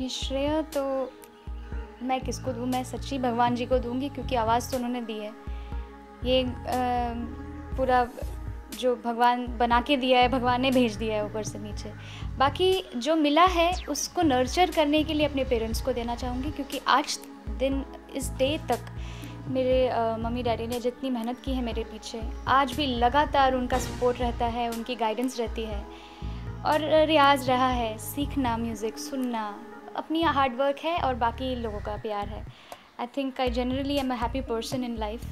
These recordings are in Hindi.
ये श्रेय तो मैं किसको दूँ? मैं सच्ची भगवान जी को दूँगी क्योंकि आवाज़ तो उन्होंने दी है। ये पूरा जो भगवान बना के दिया है, भगवान ने भेज दिया है ऊपर से नीचे। बाकी जो मिला है, उसको नर्चर करने के लिए अपने पेरेंट्स को देना चाहूँगी क्योंकि आज दिन, इस डे तक मेरे मम्मी डैडी ने जितनी मेहनत की है मेरे पीछे, आज भी लगातार उनका सपोर्ट रहता है, उनकी गाइडेंस रहती है। और रियाज रहा है, सीखना म्यूज़िक सुनना। अपनी हार्डवर्क है और बाकी लोगों का प्यार है। I think I generally am a happy person in life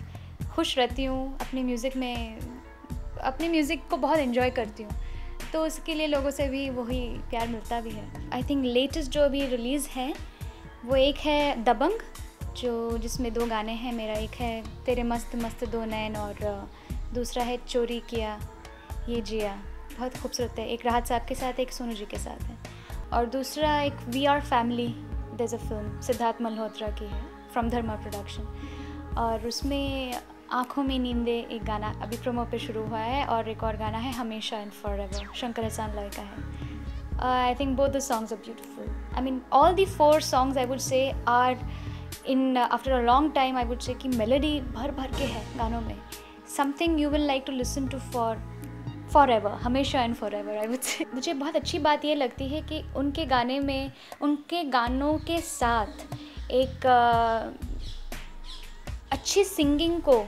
खुश रहती हूँ, अपने म्यूज़िक में, अपने म्यूज़िक को बहुत इन्जॉय करती हूँ। तो उसके लिए लोगों से भी वही प्यार मिलता भी है। आई थिंक लेटेस्ट जो अभी रिलीज़ है, वो एक है दबंग, जो जिसमें दो गाने हैं। मेरा एक है तेरे मस्त मस्त दो नैन और, दूसरा है चोरी किया, ये जिया। बहुत खूबसूरत है। एक राहत साहब के साथ, एक सोनू जी के साथ है। और दूसरा एक we are family does a film Siddharth Malhotra की है फ्रॉम धर्मा प्रोडक्शन और उसमें आँखों में नींदे एक गाना अभी प्रोमो पे शुरू हुआ है और एक और गाना है, हमेशा and forever Shankar Ehsaan Loy का है। I think both the songs are beautiful I mean all the four songs I would say are in after a long time I would say कि मेलोडी भर भर के है गानों में। Something you will like to listen to for forever हमेशा and forever I would say मुझे बहुत अच्छी बात ये लगती है कि उनके गाने में, उनके गानों के साथ एक अच्छी सिंगिंग को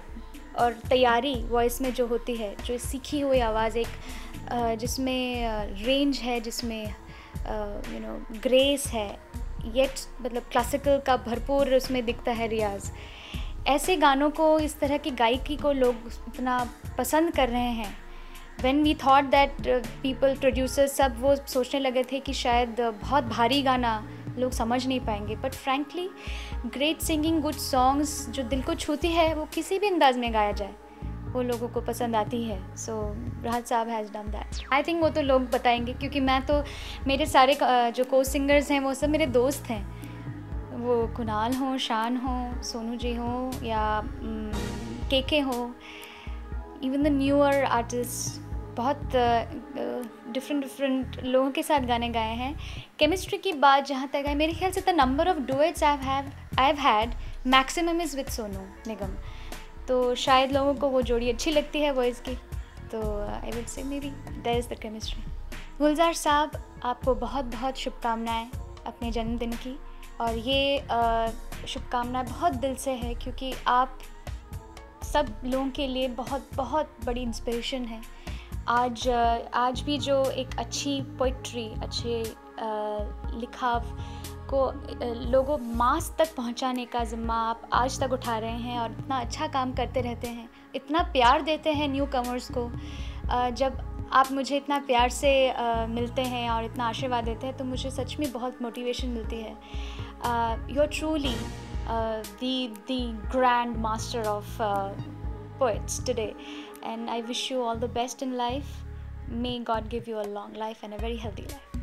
और तैयारी वॉइस में जो होती है, जो सीखी हुई आवाज़ एक जिसमें रेंज है, जिसमें यू नो ग्रेस है येट मतलब क्लासिकल का भरपूर उसमें दिखता है रियाज। ऐसे गानों को, इस तरह की गायकी को लोग इतना पसंद कर रहे हैं। When we thought that people producers सब वो सोचने लगे थे कि शायद बहुत भारी गाना लोग समझ नहीं पाएँगे। But frankly great singing good songs जो दिल को छूती है, वो किसी भी अंदाज में गाया जाए, वो लोगों को पसंद आती है। सो राहत साहब has done that I think वो तो लोग बताएँगे, क्योंकि मैं तो मेरे सारे जो को सिंगर्स हैं, वो सब मेरे दोस्त हैं। वो कुणाल हों, शान हों, सोनू जी हों, या के के हों इवन द न्यूअर आर्टिस्ट बहुत डिफरेंट डिफरेंट लोगों के साथ गाने गाए हैं। केमिस्ट्री की बात जहाँ तक है, मेरे ख्याल से the number of duets I have I have had maximum is with Sonu Nigam तो शायद लोगों को वो जोड़ी अच्छी लगती है वॉइस की। तो I would say maybe is the chemistry Gulzar साहब, आपको बहुत बहुत शुभकामनाएँ अपने जन्मदिन की। और ये शुभकामनाएँ बहुत दिल से है, क्योंकि आप सब लोगों के लिए बहुत बहुत बड़ी इंस्पिरेशन है। आज आज भी जो एक अच्छी पोइट्री अच्छे लिखाव को लोगों मास तक पहुँचाने का ज़िम्मा आप आज तक उठा रहे हैं और इतना अच्छा काम करते रहते हैं, इतना प्यार देते हैं न्यू कमर्स को जब आप मुझे इतना प्यार से मिलते हैं और इतना आशीर्वाद देते हैं तो मुझे सच में बहुत मोटिवेशन मिलती है। You are truly the the grand master of poets today. And I wish you all the best in life. May God give you a long life and a very healthy life.